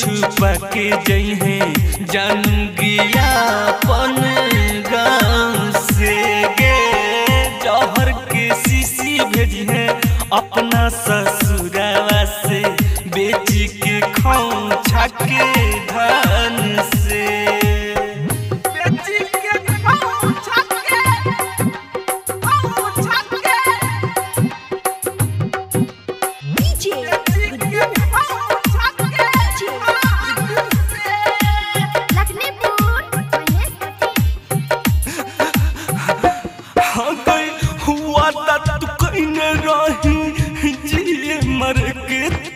छुपा के जई है। जानू गिया अपन गाँव से गे। जौहर के सीसी भेजी है अपना ससुरावा से। बेच के खाऊं छके धन से।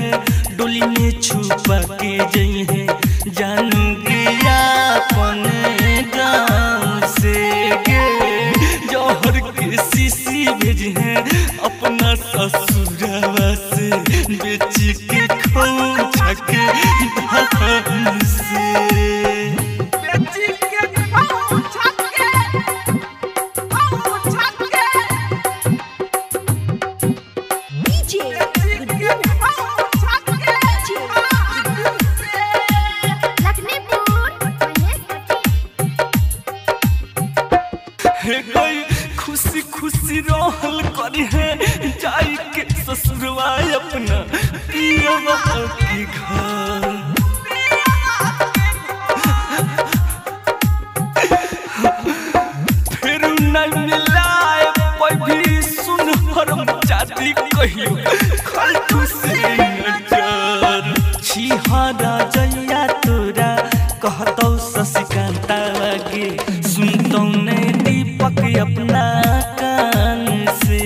है डोली में छुपा के जई है। जानू गया अपन गाँव से गे। जौहर के सीसी भेज है, अपना ससुर से बेच के गई खुशी खुशी रहल करी है। जाई के ससुरवा अपना पियवा के घर। फिर नहीं मिलाए भी सुन, हरम जाति कहियो खलतू से नज़र। छिहरा जैया तोरा कहतौ शशिकांता गे सुनतौ ने दीपक अपना कान से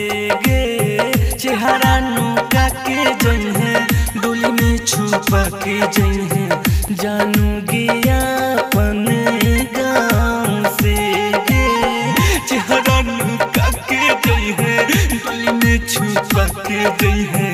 गे चेहरा नुका के जन है डोली में छुपा के जई है। जानू गया अपन गाँव से गे चेहरा नुका के गई है डोली में छुपा के गई है।